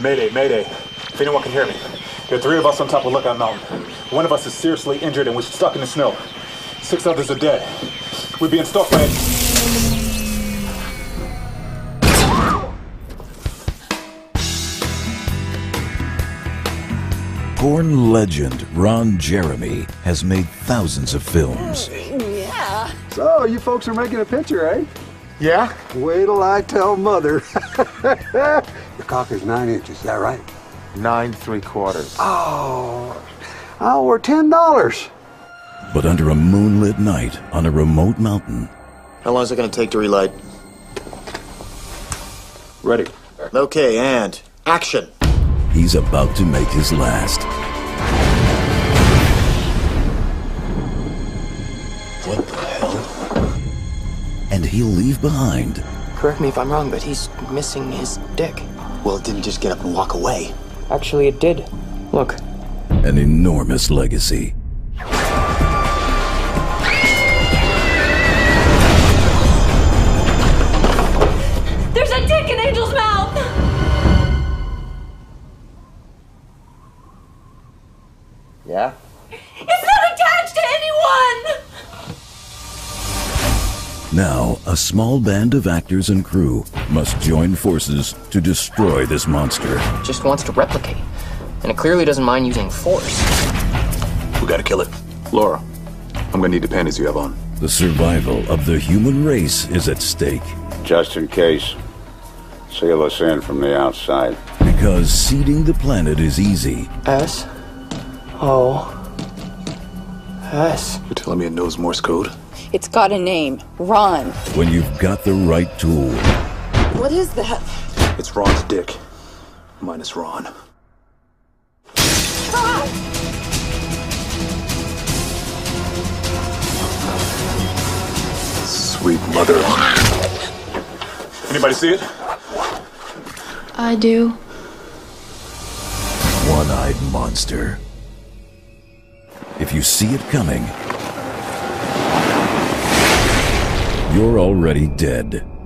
Mayday, mayday. If anyone can hear me, there are three of us on top of Lookout Mountain. One of us is seriously injured and we're stuck in the snow. Six others are dead. We're being stalked by a... Born legend Ron Jeremy has made thousands of films. Yeah. So, you folks are making a picture, eh? Yeah? Wait till I tell Mother. Your cock is nine inches, is that right? Nine three quarters. Oh, oh, we're ten dollars. But under a moonlit night on a remote mountain, How long is it going to take to relight? Ready. Okay, and action. he's about to make his last. And he'll leave behind Correct me if I'm wrong, but he's missing his dick. Well, it didn't just get up and walk away. Actually, it did. Look. an enormous legacy. There's a dick in Angel's mouth! Yeah? It's not attached to anyone! Now, a small band of actors and crew must join forces to destroy this monster. Just wants to replicate. And it clearly doesn't mind using force. We gotta kill it. Laura, I'm gonna need the panties you have on. The survival of the human race is at stake Just in case. Seal us in from the outside. because seeding the planet is easy, S. O. S. You're telling me it knows Morse code? It's got a name. Ron. when you've got the right tool. What is that? It's Ron's dick. Minus Ron. Sweet mother. Anybody see it? I do. One eyed monster. If you see it coming, you're already dead.